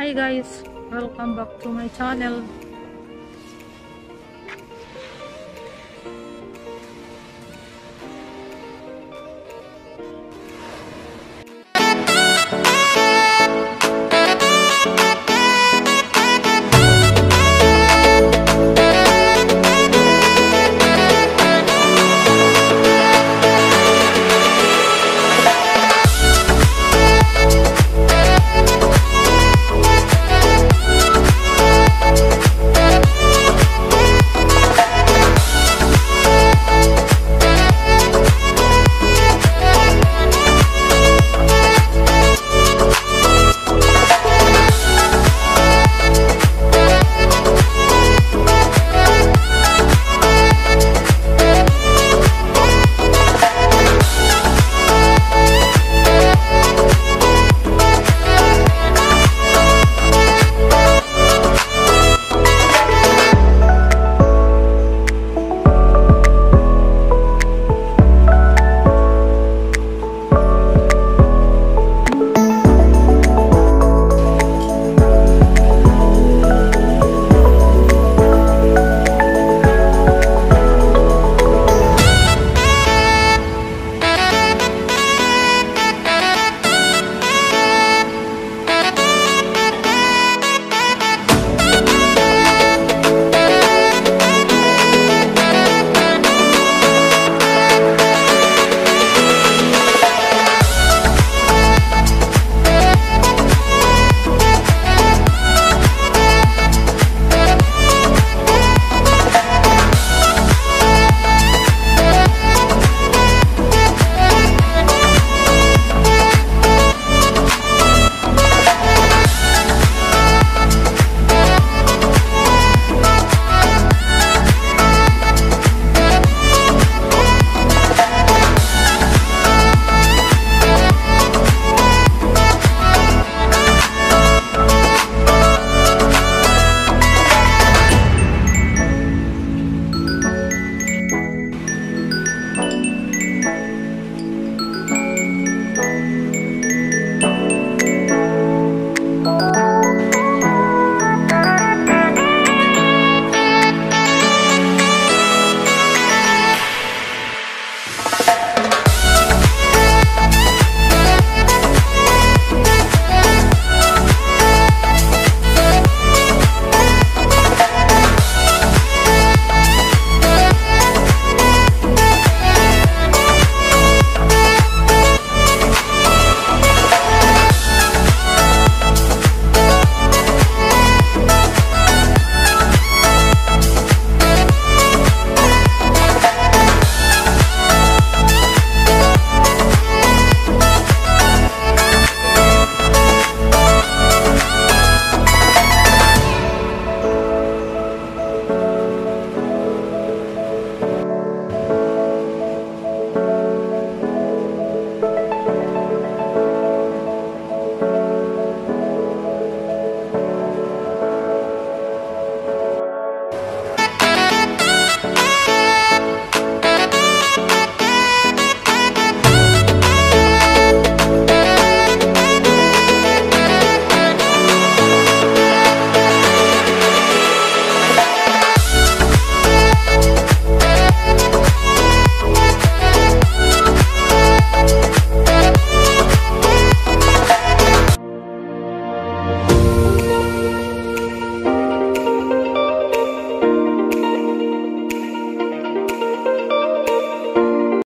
Hi guys, welcome back to my channel.